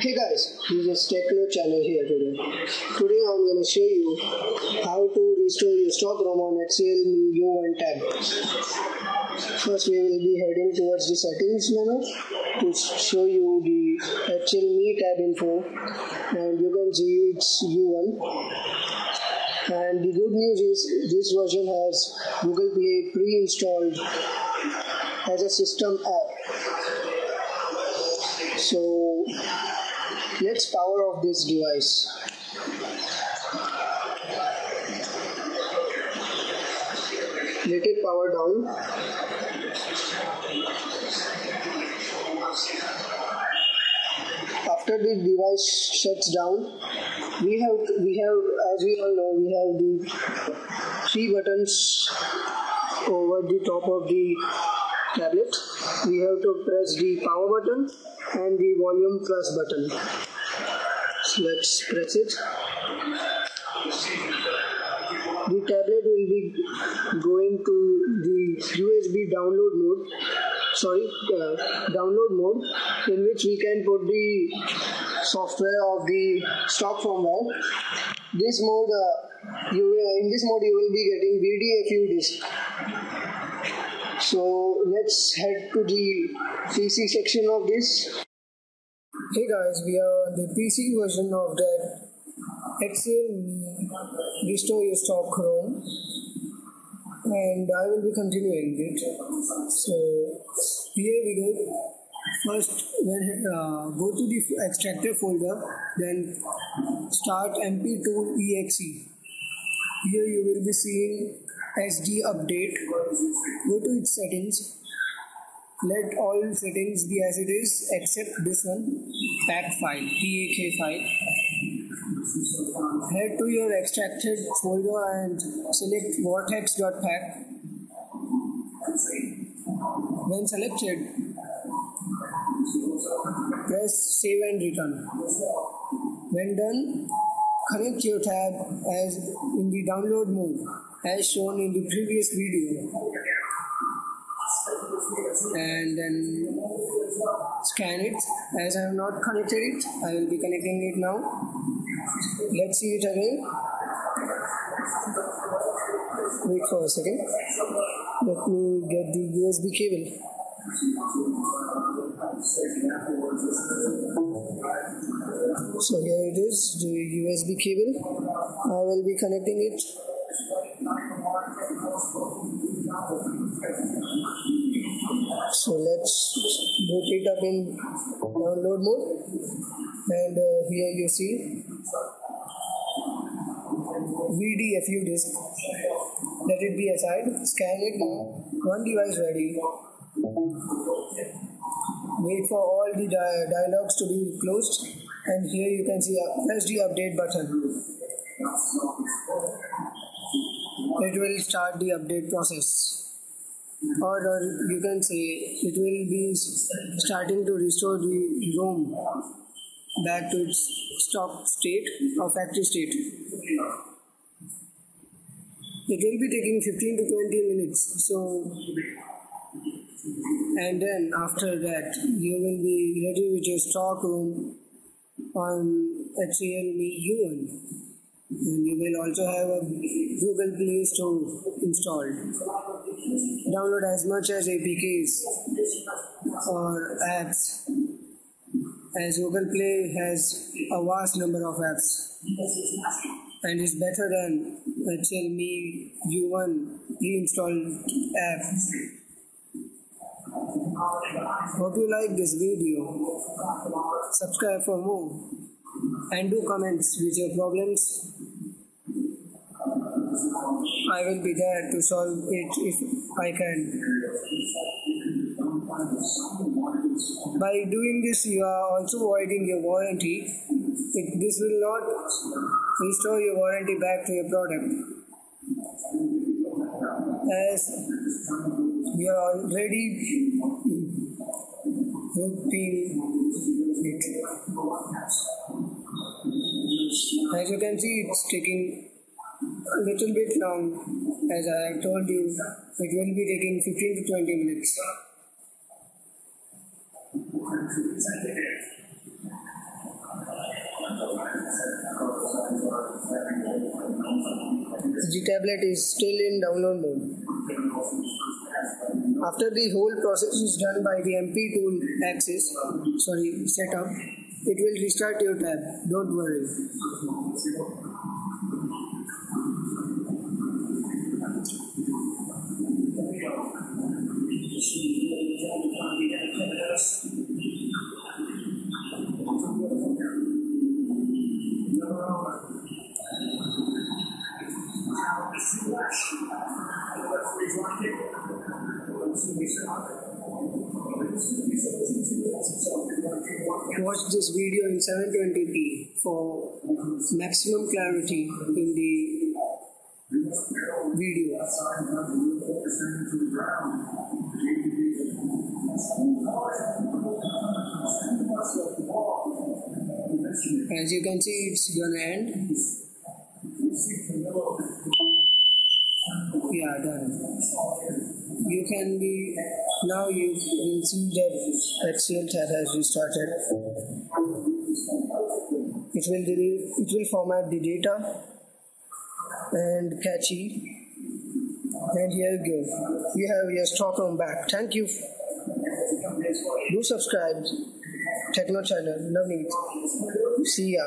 Hey guys, this is Techno channel here today. Today I'm gonna show you how to restore your stock ROM on HCL U1 tab. First we will be heading towards the settings menu to show you the HCL Me tab info and you can see it's U1 and the good news is this version has Google Play pre-installed as a system app. So let's power off this device. Let it power down. After the device shuts down, we have we have as we all know we have the three buttons over the top of the tablet. We have to press the power button and the volume plus button. So let's press it. The tablet will be going to the USB download mode. Sorry, uh, download mode in which we can put the software of the stock firmware. This mode, uh, you will, in this mode, you will be getting VDFU disk. So let's head to the PC section of this. Hey guys, we are on the PC version of that HCL Me Restore Your Stock ROM and I will be continuing it. So here we go. First, when, uh, go to the extractor folder, then start MP tool exe. Here you will be seeing SD update. Go to its settings. Let all settings be as it is except this one pack file, PAK file. Head to your extracted folder and select vortex.pack. When selected, press save and return. When done, connect your tab as in the download mode as shown in the previous video. And then scan it. As I have not connected it I will be connecting it now. Let's see it again. Wait for a second. Let me get the USB cable. So here it is the USB cable. I will be connecting it so let's boot it up in download mode. And uh, here you see VDFU disk. Let it be aside. Scan it now. One device ready. Wait for all the di- dialogues to be closed. And here you can see a the update button. It will start the update process or, or you can say it will be starting to restore the ROM back to its stock state or factory state. It will be taking 15 to 20 minutes. So, and then after that, you will be ready with your stock ROM on HCL U1 and you will also have a Google Play Store installed. Download as much as APKs or apps as Google Play has a vast number of apps and is better than HCL Me U1 pre-installed app. Hope you like this video. Subscribe for more and do comments with your problems. I will be there to solve it if I can. By doing this, you are also voiding your warranty. It, this will not restore your warranty back to your product. As we are already it. As you can see, it's taking a little bit long as I told you it will be taking 15 to 20 minutes. The tablet is still in download mode. After the whole process is done by the MP tool access, sorry, setup, it will restart your tab. Don't worry. Watch this video in 720p for maximum clarity in the video. As you can see, it's gonna end. Yeah, done. You can be now. You will see that HCL tab has restarted. It will it will format the data and cache. And here you go. You have your stock ROM back. Thank you. Do subscribe. Techno channel. Love it. See ya.